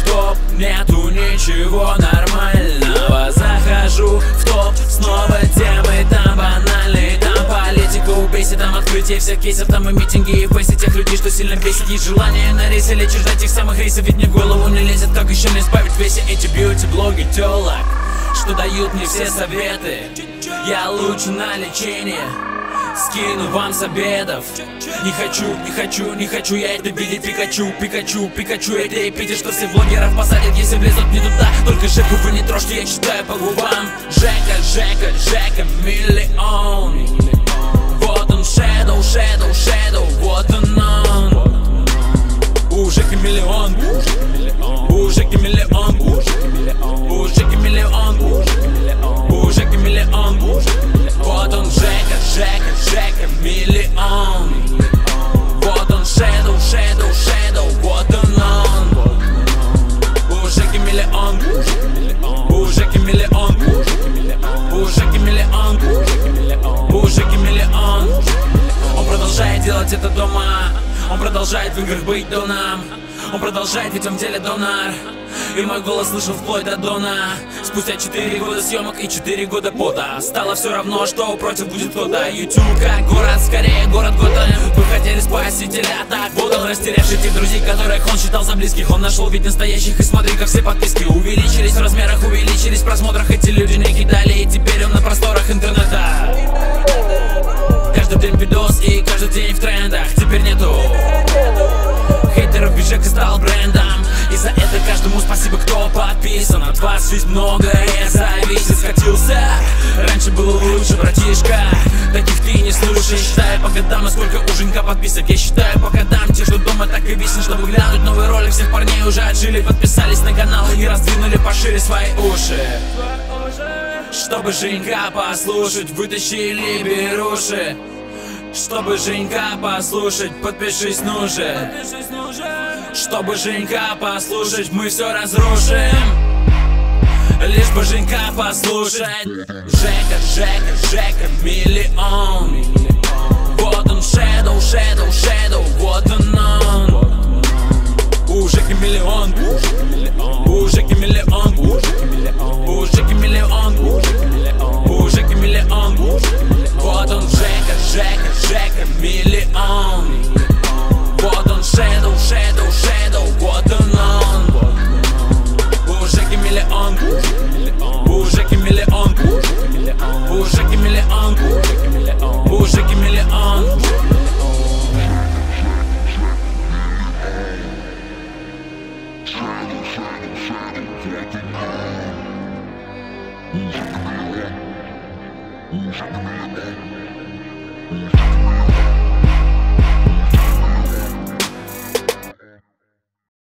Стоп, Нету ничего нормального. Захожу в топ, снова темы там банальные Там политика, убейся, там открытие всех кейсов Там и митинги, и впасть тех людей, что сильно бесит. Есть желание на рейсе или чуждать тех самых рейсов Ведь мне в голову не лезет, как еще не избавить весе Эти бьюти-блоги телок, что дают мне все советы. Я лучше на лечении. Скину вам с обедов. Не хочу, не хочу, не хочу я это видеть. Пикачу, Пикачу, Пикачу и Питер, что все блогеров посадят. Если влезут не туда. Только Жеку вы не трожьте, я читаю по губам. Жека, Жека, Жека, миллион делать это дома. Он продолжает в играх быть доном. Он продолжает, ведь он в деле донор. И мой голос слышал вплоть до Дона. Спустя 4 года съемок и 4 года пота. Стало все равно, что против будет кто-то. YouTube как город, скорее город Готэм Вы хотели спасителя, так вот он Растерявший тех друзей, которых он считал за близких. Он нашел ведь настоящих и смотри, как все подписки Увеличились в размерах, увеличились в просмотрах. Эти люди не кидали и теперь он на просторах интернета брендом И за это каждому спасибо, кто подписан. От вас жизнь многое зависит. Скатился, раньше было лучше, братишка. Таких ты не слушаешь. Считаю по годам, насколько у Женька подписок? Я считаю по годам, те, что дома так и висят Чтобы глянуть новый ролик, всех парней уже отжили Подписались на канал и раздвинули пошире свои уши. Чтобы Женька послушать, вытащили беруши Чтобы Женька послушать, подпишись ну же Чтобы Женька послушать, мы все разрушим. Лишь бы Женька послушать. Жека, Жека, Жека, миллион. Вот он, Shadow, Shadow, shadow, shadow. Who's the man? Who's the? Who's?